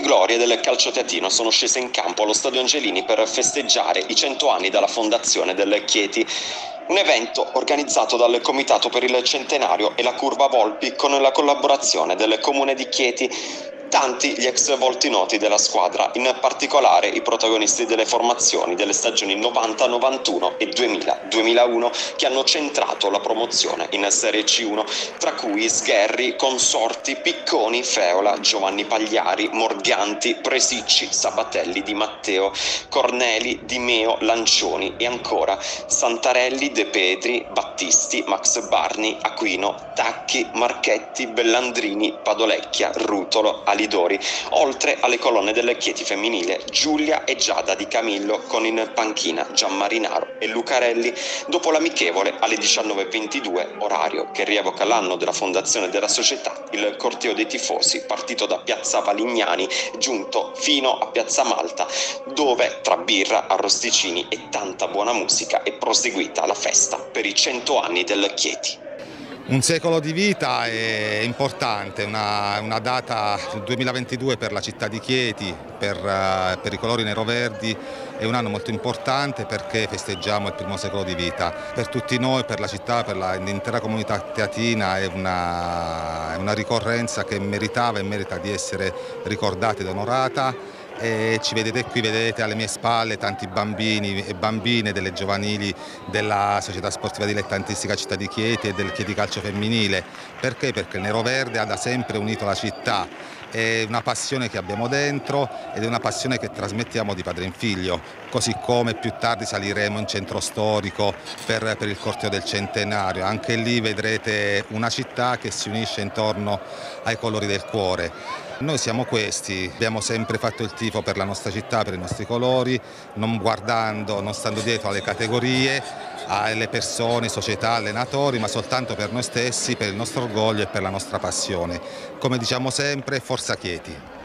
glorie del calcio teatino sono scese in campo allo Stadio Angelini per festeggiare i 100 anni dalla fondazione del Chieti. Un evento organizzato dal Comitato per il Centenario e la Curva Volpi con la collaborazione del Comune di Chieti tanti gli ex volti noti della squadra, in particolare i protagonisti delle formazioni delle stagioni 90, 91 e 2000, 2001 che hanno centrato la promozione in Serie C1, tra cui Sgherri, Consorti, Picconi, Feola, Giovanni Pagliari, Morganti, Presicci, Sabatelli, Di Matteo, Corneli, Di Meo, Lancioni e ancora Santarelli, De Petri, Battisti, Max Barni, Aquino, Tacchi, Marchetti, Bellandrini, Padolecchia, Rutolo, Ali Alidori, oltre alle colonne delle Chieti femminile Giulia e Giada di Camillo con in panchina Gianmarinaro e Lucarelli dopo l'amichevole alle 19.22 orario che rievoca l'anno della fondazione della società, il corteo dei tifosi partito da Piazza Valignani giunto fino a Piazza Malta dove tra birra, arrosticini e tanta buona musica è proseguita la festa per i 100 anni del Chieti. Un secolo di vita è importante, una, una data, il 2022 per la città di Chieti, per, uh, per i colori nero-verdi, è un anno molto importante perché festeggiamo il primo secolo di vita. Per tutti noi, per la città, per l'intera comunità teatina è una, è una ricorrenza che meritava e merita di essere ricordata ed onorata e ci vedete qui, vedete alle mie spalle tanti bambini e bambine delle giovanili della società sportiva dilettantistica Città di Chieti e del Chieti Calcio Femminile. Perché? Perché il nero verde ha da sempre unito la città è una passione che abbiamo dentro ed è una passione che trasmettiamo di padre in figlio, così come più tardi saliremo in centro storico per, per il corteo del centenario, anche lì vedrete una città che si unisce intorno ai colori del cuore. Noi siamo questi, abbiamo sempre fatto il tifo per la nostra città, per i nostri colori, non guardando, non stando dietro alle categorie, alle persone, società, allenatori, ma soltanto per noi stessi, per il nostro orgoglio e per la nostra passione. Come diciamo sempre, forza Chieti.